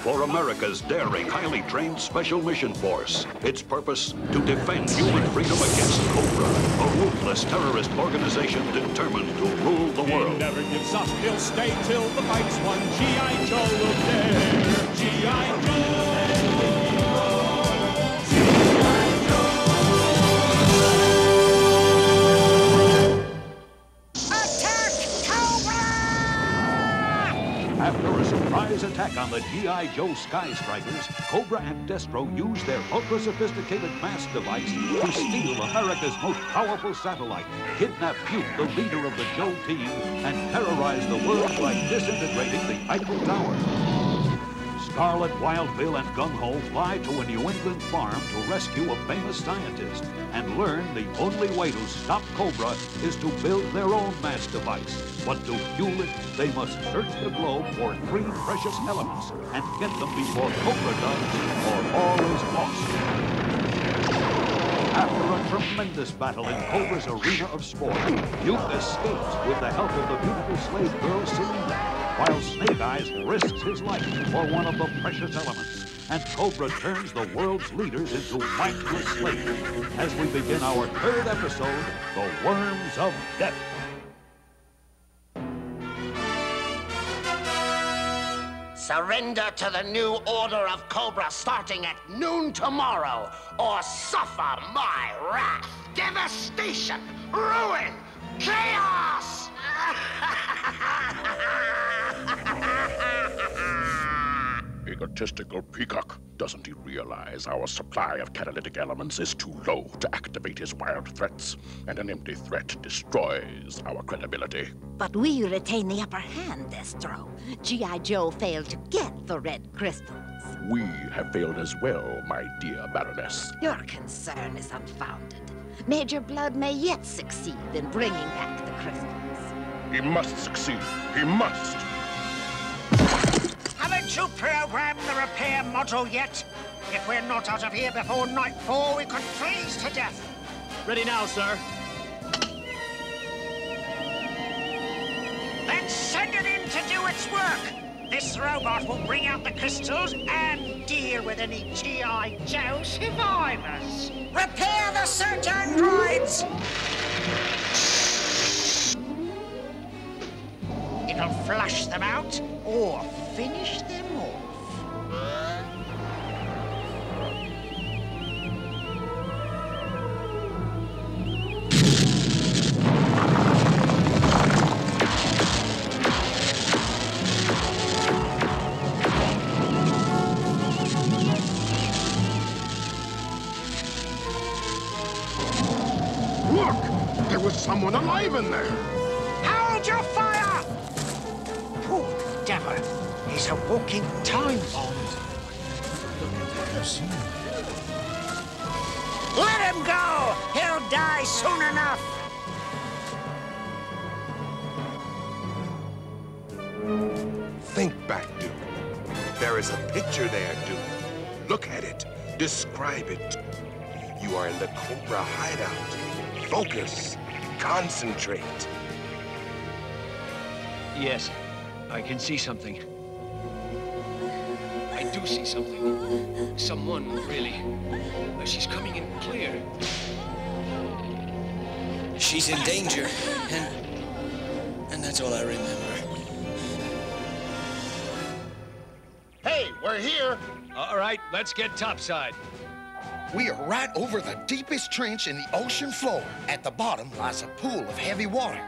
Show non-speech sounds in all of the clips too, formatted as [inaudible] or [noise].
for America's daring, highly trained Special Mission Force. Its purpose, to defend human freedom against Cobra, a ruthless terrorist organization determined to rule the world. He never gives up, he'll stay till the fight's won. G.I. Joe will dare. G.I. Joe! Surprise attack on the G.I. Joe Sky Strikers, Cobra and Destro use their ultra-sophisticated mass device to steal America's most powerful satellite, kidnap Duke, the leader of the Joe team, and terrorize the world by disintegrating the Eiffel Tower. Scarlett, Wild Bill, and Gung Ho fly to a New England farm to rescue a famous scientist and learn the only way to stop Cobra is to build their own mass device. But to fuel it, they must search the globe for three precious elements and get them before Cobra does, or all is lost. After a tremendous battle in Cobra's arena of sport, Duke escapes with the help of the beautiful slave girl Selena, while Snake Eyes risks his life for one of the precious elements. And Cobra turns the world's leaders into mindless slaves as we begin our third episode, The Worms of Death. Surrender to the new order of Cobra starting at noon tomorrow, or suffer my wrath. Devastation, ruin, chaos! [laughs] Egotistical peacock. Doesn't he realize our supply of catalytic elements is too low to activate his wild threats? And an empty threat destroys our credibility. But we retain the upper hand, Destro. G.I. Joe failed to get the red crystals. We have failed as well, my dear Baroness. Your concern is unfounded. Major Blood may yet succeed in bringing back the crystals. He must succeed. He must. Haven't you programmed the repair module yet? If we're not out of here before nightfall, we could freeze to death. Ready now, sir. Then send it in to do its work. This robot will bring out the crystals and deal with any G.I. Joe survivors. Repair the search androids! It'll flush them out or finish them is a picture there, Duke. Look at it. Describe it. You are in the Cobra hideout. Focus. Concentrate. Yes, I can see something. I do see something. Someone, really. She's coming in clear. She's in danger, and and that's all I remember. We're here. All right, let's get topside. We are right over the deepest trench in the ocean floor. At the bottom lies a pool of heavy water.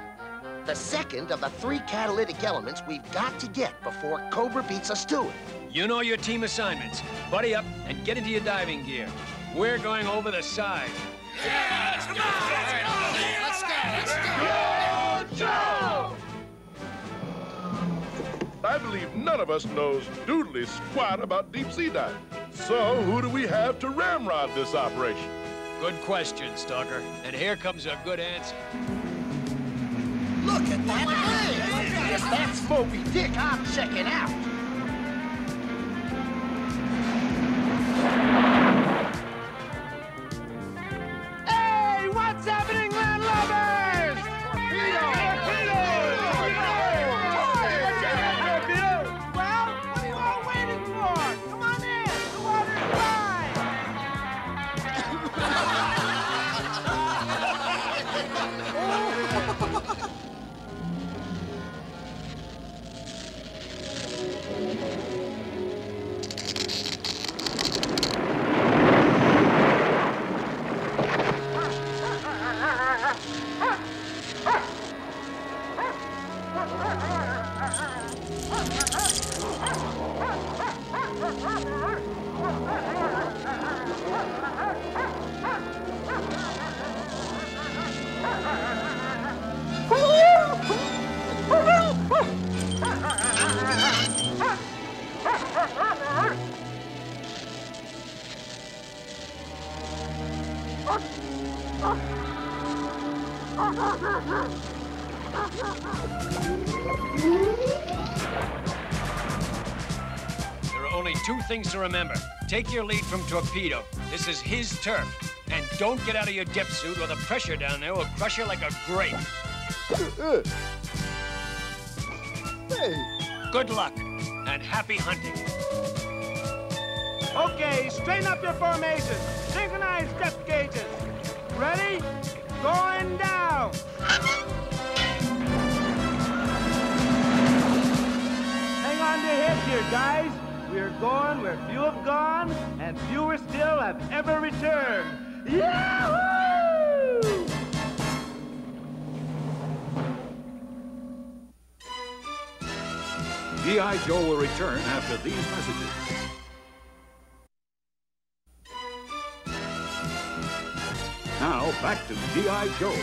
The second of the three catalytic elements we've got to get before Cobra beats us to it. You know your team assignments. Buddy up and get into your diving gear. We're going over the side. I believe none of us knows doodly squat about deep sea diving. So who do we have to ramrod this operation? Good question, Stalker. And here comes a good answer. Look at that! If that's Moby Dick, I'm checking out. Things to remember. Take your lead from Torpedo. This is his turf. And don't get out of your dip suit or the pressure down there will crush you like a grape. Hey. Good luck and happy hunting. Okay, straighten up your formations. Synchronize depth gauges. Ready? Going down. Hang on to hip here, guys. We're going where few have gone and fewer still have ever returned. Yahoo! G.I. Joe will return after these messages. Now, back to G.I. Joe.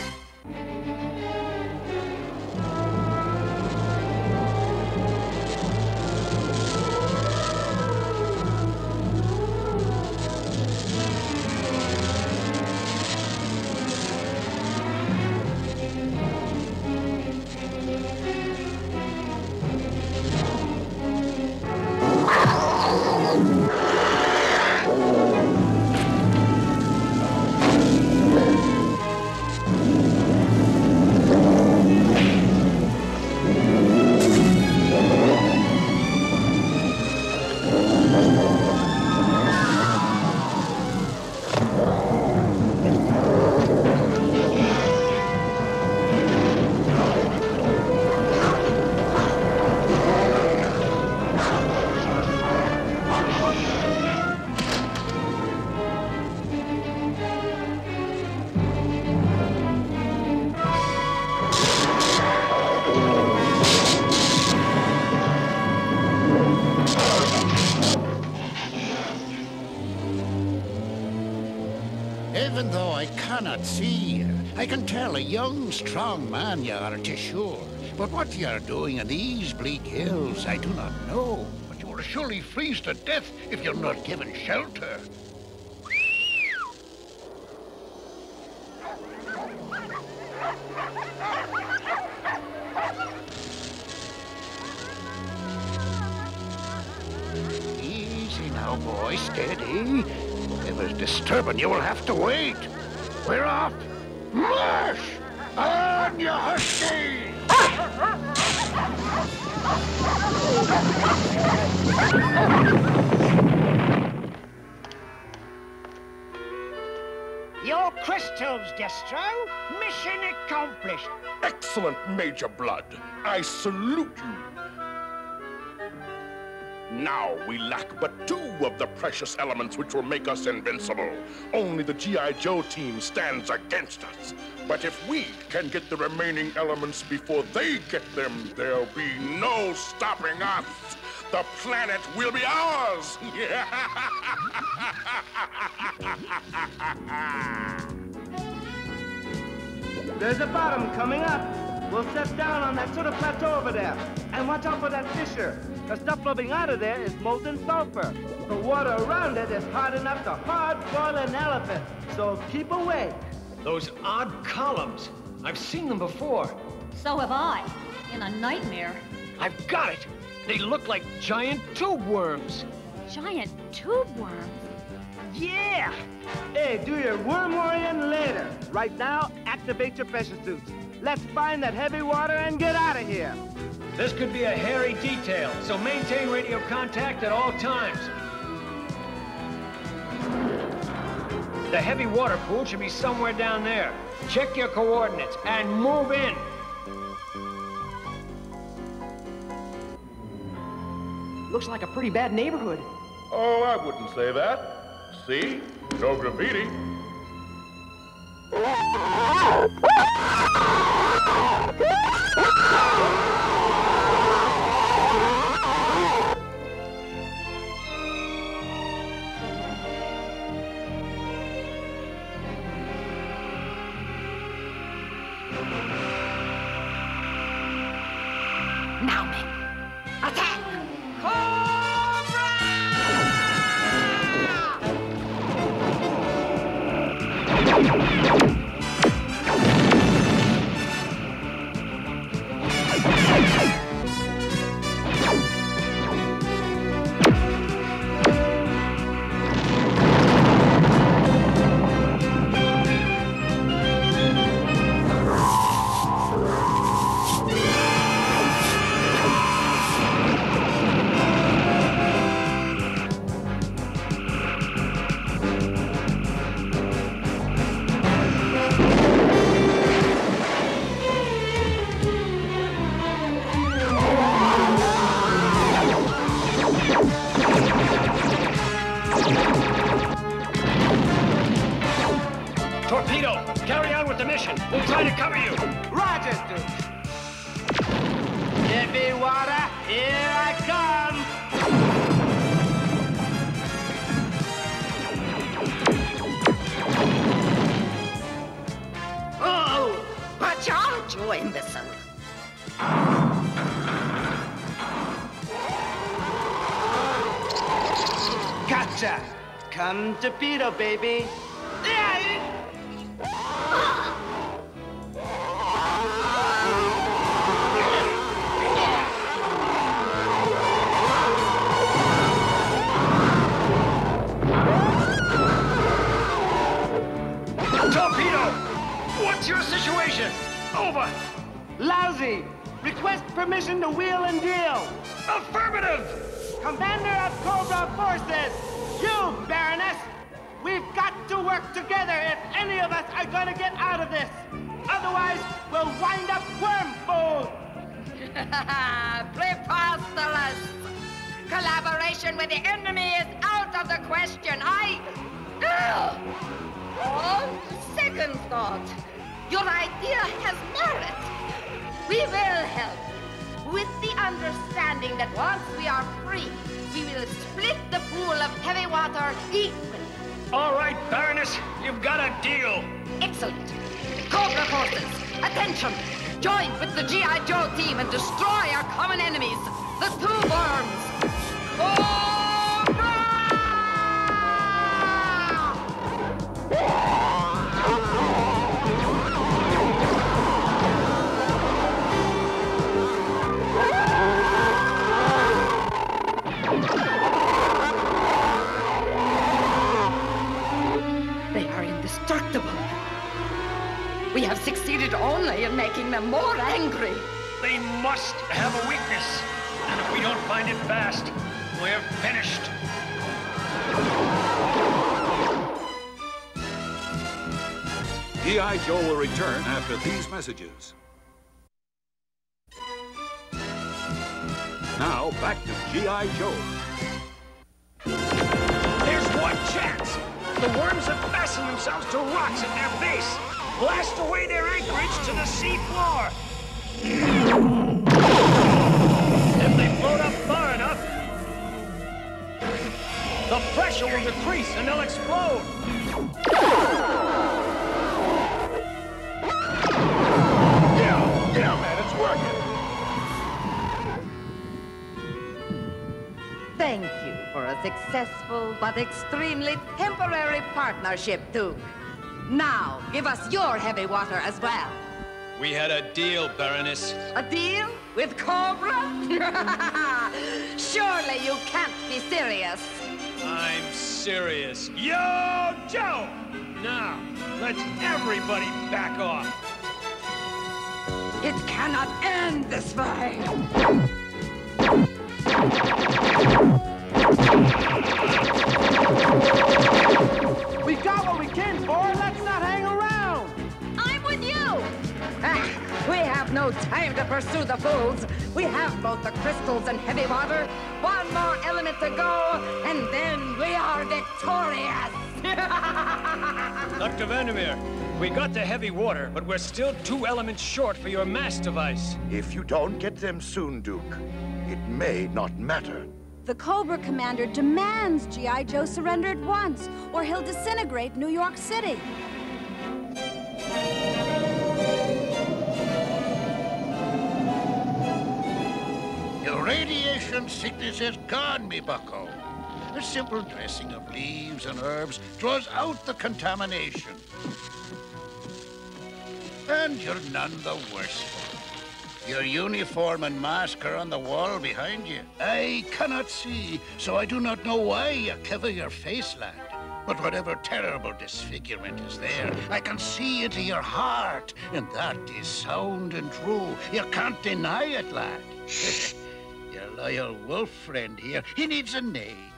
Even though I cannot see you, I can tell a young, strong man you are, to sure. But what you are doing in these bleak hills, I do not know. But you will surely freeze to death if you're not given shelter. Easy now, boy, steady. Whatever's disturbing you will have to wait. We're off. March! On, your husky! Your crystals, Destro. Mission accomplished. Excellent, Major Blood. I salute you. Now we lack but two of the precious elements which will make us invincible. Only the G.I. Joe team stands against us. But if we can get the remaining elements before they get them, there'll be no stopping us. The planet will be ours. [laughs] There's a bottom coming up. We'll set down on that sort of plateau over there. And watch out for that fissure. The stuff flowing out of there is molten sulfur. The water around it is hard enough to hard boil an elephant. So keep away. Those odd columns. I've seen them before. So have I. In a nightmare. I've got it. They look like giant tube worms. Giant tube worms. Yeah! Hey, do your worm worrying later. Right now, activate your pressure suits. Let's find that heavy water and get out of here. This could be a hairy detail, so maintain radio contact at all times. The heavy water pool should be somewhere down there. Check your coordinates and move in. Looks like a pretty bad neighborhood. oh, I wouldn't say that. See? No graffiti. [laughs] Now, men, out, imbecile. Gotcha. Come to Peter, baby. Torpedo! What's your situation? Over. Lousy. Request permission to wheel and deal. Affirmative. Commander of Cobra Forces, you, Baroness. We've got to work together if any of us are gonna get out of this. Otherwise, we'll wind up worm food. [laughs] Preposterous! Collaboration with the enemy is out of the question. I. Ugh. On second thought, your idea has merit. We will help. you With the understanding that once we are free, we will split the pool of heavy water equally. All right, Baroness, you've got a deal. Excellent. Cobra forces, attention! Join with the G.I. Joe team and destroy our common enemies, the two worms. They Joe will return after these messages. Now, back to G.I. Joe. There's one chance. The worms have fastened themselves to rocks at their base. Blast away their anchorage to the sea floor. If they float up far enough, the pressure will decrease and they'll explode. Thank you for a successful but extremely temporary partnership, Duke. Now, give us your heavy water as well. We had a deal, Baroness. A deal with Cobra? [laughs] Surely you can't be serious. I'm serious. Yo, Joe! Now, let's everybody back off. It cannot end this way. We got what we came for. Let's not hang around. I'm with you. Ah, we have no time to pursue the fools. We have both the crystals and heavy water. One more element to go, and then we are victorious. [laughs] Dr. Vandermeer, we got the heavy water, but we're still two elements short for your mass device. If you don't get them soon, Duke, it may not matter. The Cobra commander demands G.I. Joe surrender at once, or he'll disintegrate New York City. Your radiation sickness is gone, me bucko. A simple dressing of leaves and herbs draws out the contamination. And you're none the worse for it. Your uniform and mask are on the wall behind you. I cannot see, so I do not know why you cover your face, lad. But whatever terrible disfigurement is there, I can see into your heart, and that is sound and true. You can't deny it, lad. [laughs] your loyal wolf friend here, he needs a name.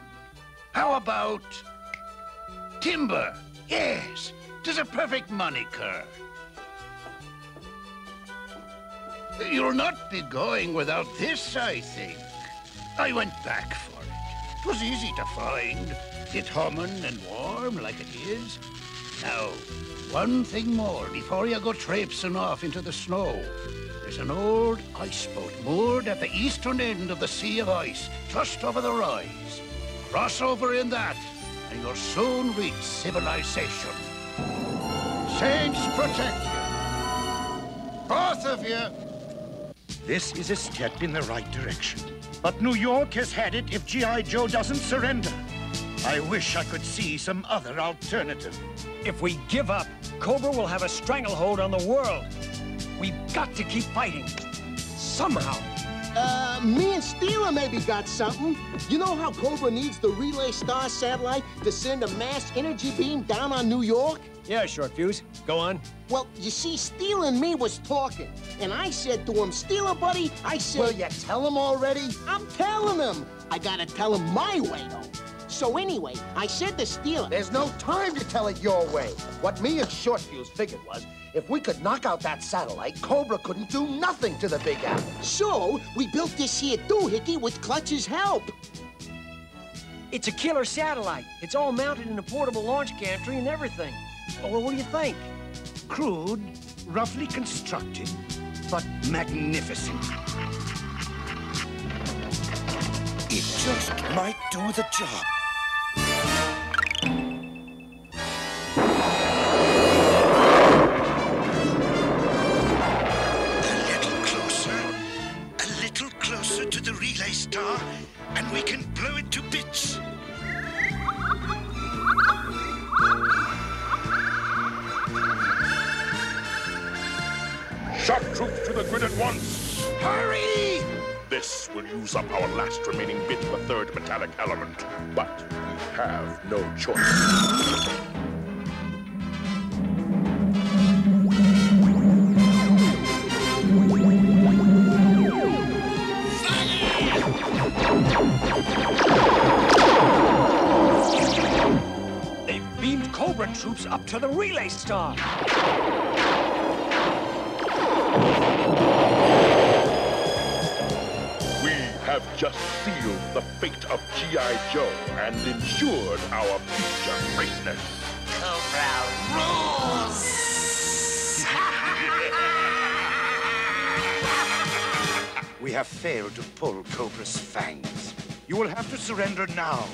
How about Timber? Yes, tis a perfect moniker. You'll not be going without this, I think. I went back for it. It was easy to find. It humming and warm like it is. Now, One thing more before you go traipsing off into the snow. There's an old ice boat moored at the eastern end of the Sea of Ice, just over the rise. Cross over in that, and you'll soon reach civilization. Saints protect you. Both of you. This is a step in the right direction. But New York has had it if G.I. Joe doesn't surrender. I wish I could see some other alternative. If we give up, Cobra will have a stranglehold on the world. We've got to keep fighting. Somehow. Uh, me and Steeler maybe got something. You know how Cobra needs the Relay Star satellite to send a mass energy beam down on New York? Yeah, short fuse. Go on. Well, you see, Steeler and me was talking, and I said to him, Steeler, buddy, I said... Will you tell him already? I'm telling him. I gotta tell him my way, though. So anyway, I said to Steeler... There's no time to tell it your way. What me and Short Fuse figured was, if we could knock out that satellite, Cobra couldn't do nothing to the Big Apple. So, we built this here doohickey with Clutch's help. It's a killer satellite. It's all mounted in a portable launch gantry and everything. Well, what do you think? Crude, roughly constructed, but magnificent. It just might do the job. Last remaining bit of a third metallic element, but we have no choice. They've beamed Cobra troops up to the relay star. Have just sealed the fate of G.I. Joe and ensured our future greatness. Cobra rules! [laughs] We have failed to pull Cobra's fangs. You will have to surrender now,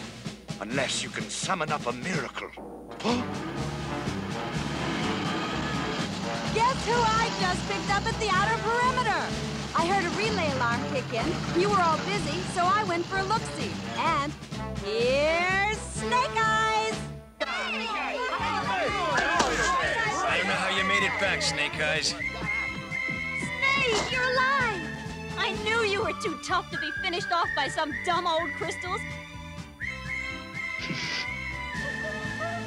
unless you can summon up a miracle. Guess who I just picked up at the outer perimeter? I heard a relay alarm kick in. You were all busy, so I went for a look-see. And here's Snake Eyes! I don't know how you made it back, Snake Eyes. Snake, you're alive! I knew you were too tough to be finished off by some dumb old crystals. [laughs]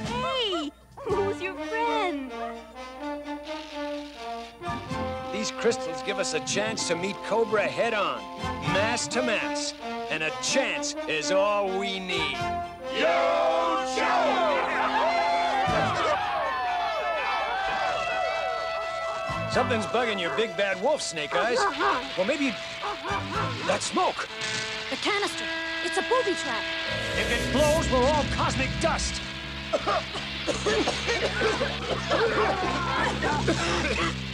hey, who's your friend? These crystals give us a chance to meet Cobra head on, mass to mass. And a chance is all we need. Something's bugging your big bad wolf, Snake Eyes. Well, maybe that smoke. The canister. It's a booby trap. If it blows, we're all cosmic dust. [laughs]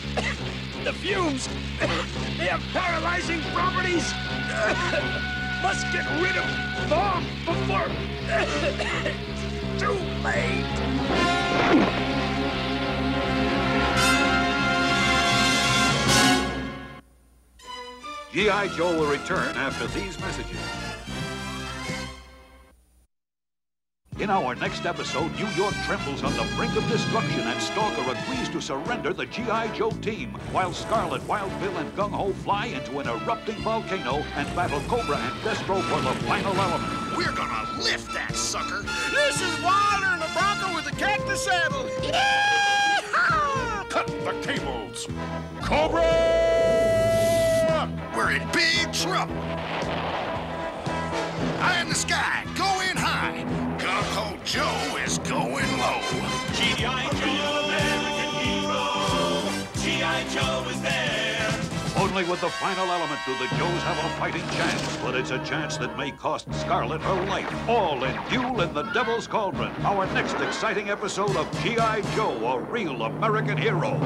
the fumes, [laughs] they have paralyzing properties. [laughs] Must get rid of them before it's [laughs] too late. G.I. Joe will return after these messages. In our next episode, New York trembles on the brink of destruction and Stalker agrees to surrender the G.I. Joe team, while Scarlett, Wild Bill, and Gung Ho fly into an erupting volcano and battle Cobra and Destro for the final element. We're gonna lift that sucker. This is Wilder and the Bronco with the cactus saddle. Cut the cables. Cobra! We're in big trouble. Eye in the sky, Joe is going low. G.I. Joe, American hero. G.I. Joe is there. Only with the final element do the Joes have a fighting chance, but it's a chance that may cost Scarlett her life. All in Duel in the Devil's Cauldron, our next exciting episode of G.I. Joe, a real American hero.